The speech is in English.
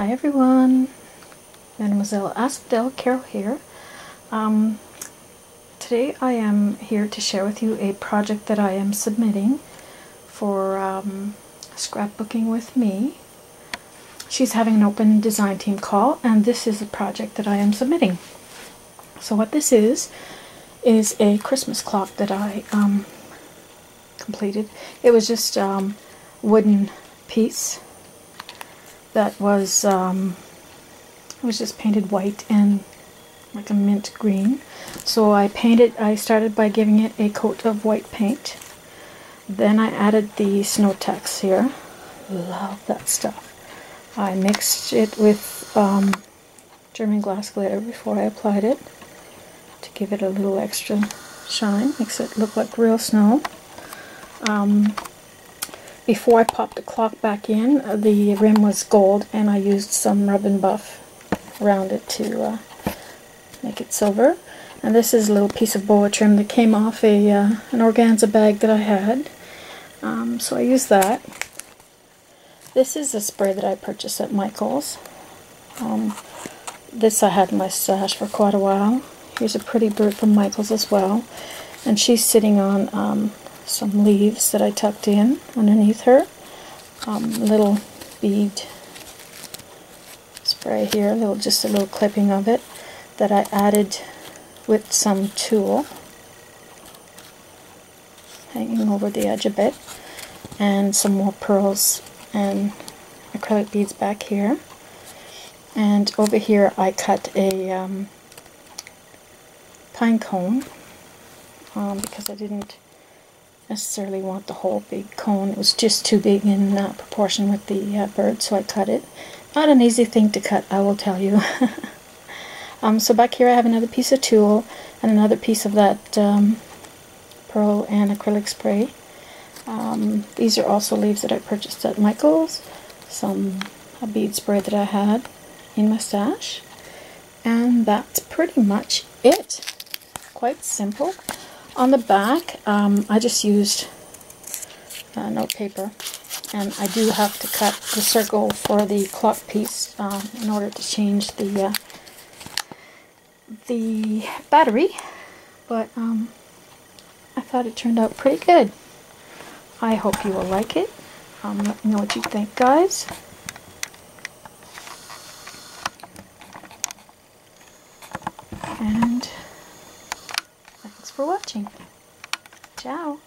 Hi everyone, Mademoiselle Asphodel Carol here. Um, today I am here to share with you a project that I am submitting for um, scrapbooking with me. She's having an open design team call and this is a project that I am submitting. So what this is, is a Christmas clock that I um, completed. It was just um, wooden piece that was um, it was just painted white and like a mint green. So I painted, I started by giving it a coat of white paint. Then I added the Snow-Tex here. Love that stuff. I mixed it with um, German glass glitter before I applied it to give it a little extra shine, makes it look like real snow. Um, before I popped the clock back in, uh, the rim was gold and I used some Rub 'n Buff around it to uh, make it silver. And this is a little piece of boa trim that came off a uh, an organza bag that I had. Um, so I used that. This is a spray that I purchased at Michael's. Um, this I had in my stash for quite a while. Here's a pretty bird from Michael's as well. And she's sitting on um, some leaves that I tucked in underneath her. Um, little bead spray here, little just a little clipping of it that I added with some tulle hanging over the edge a bit and some more pearls and acrylic beads back here and over here I cut a um, pine cone um, because I didn't necessarily want the whole big cone. It was just too big in uh, proportion with the uh, bird, so I cut it. Not an easy thing to cut, I will tell you. um, so back here I have another piece of tulle and another piece of that um, pearl and acrylic spray. Um, these are also leaves that I purchased at Michael's. Some a bead spray that I had in my stash. And that's pretty much it. Quite simple. On the back, um, I just used uh, note paper, and I do have to cut the circle for the clock piece um, in order to change the uh, the battery, but um, I thought it turned out pretty good. I hope you will like it. Um, let me know what you think, guys. And for watching. Ciao.